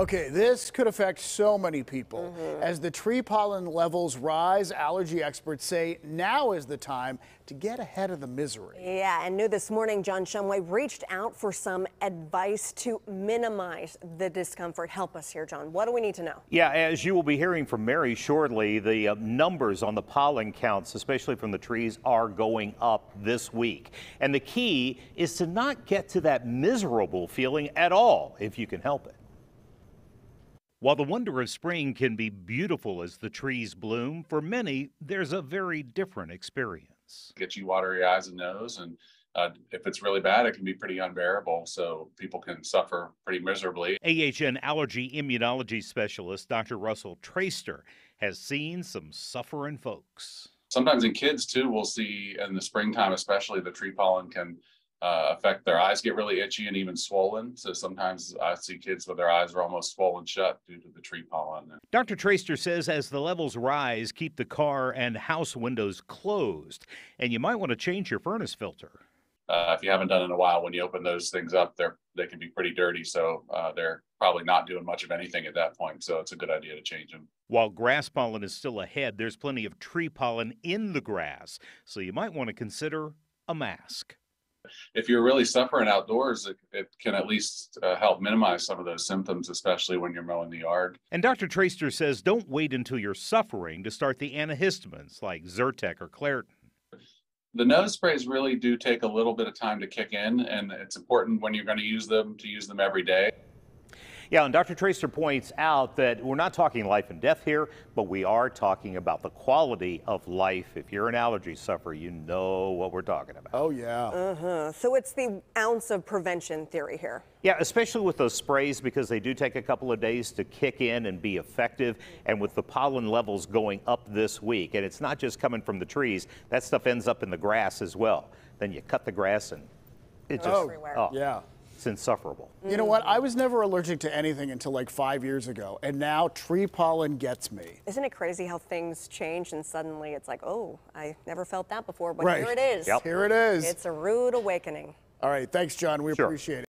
Okay, this could affect so many people. Mm-hmm. As the tree pollen levels rise, allergy experts say now is the time to get ahead of the misery. Yeah, and new this morning, John Shumway reached out for some advice to minimize the discomfort. Help us here, John. What do we need to know? Yeah, as you will be hearing from Mary shortly, the uh, numbers on the pollen counts, especially from the trees, are going up this week. And the key is to not get to that miserable feeling at all if you can help it. While the wonder of spring can be beautiful as the trees bloom, for many, there's a very different experience. get you watery eyes and nose. And uh, if it's really bad, it can be pretty unbearable. So people can suffer pretty miserably. AHN allergy immunology specialist Dr. Russell Traister has seen some suffering folks. Sometimes in kids too, we'll see in the springtime, especially the tree pollen can uh, affect their eyes get really itchy and even swollen. So sometimes I see kids with their eyes are almost swollen shut due to the tree pollen. Dr. Traister says as the levels rise, keep the car and house windows closed, and you might want to change your furnace filter. Uh, if you haven't done it in a while, when you open those things up, they're they can be pretty dirty. So uh, they're probably not doing much of anything at that point. So it's a good idea to change them. While grass pollen is still ahead, there's plenty of tree pollen in the grass, so you might want to consider a mask. If you're really suffering outdoors, it, it can at least uh, help minimize some of those symptoms, especially when you're mowing the yard. And Dr. Traister says don't wait until you're suffering to start the antihistamines like Zyrtec or Claritin. The nose sprays really do take a little bit of time to kick in, and it's important when you're going to use them to use them every day. Yeah, and Dr. Traister points out that we're not talking life and death here, but we are talking about the quality of life. If you're an allergy sufferer, you know what we're talking about. Oh, yeah. Uh-huh. so it's the ounce of prevention theory here. Yeah, especially with those sprays because they do take a couple of days to kick in and be effective. And with the pollen levels going up this week, and it's not just coming from the trees, that stuff ends up in the grass as well. Then you cut the grass and it just, Oh, Everywhere. oh, yeah. It's insufferable. You know what? I was never allergic to anything until like five years ago, and now tree pollen gets me. Isn't it crazy how things change and suddenly it's like, oh, I never felt that before, but Right. here it is. Yep. Here it is. It's a rude awakening. All right. Thanks, John. We Sure. appreciate it.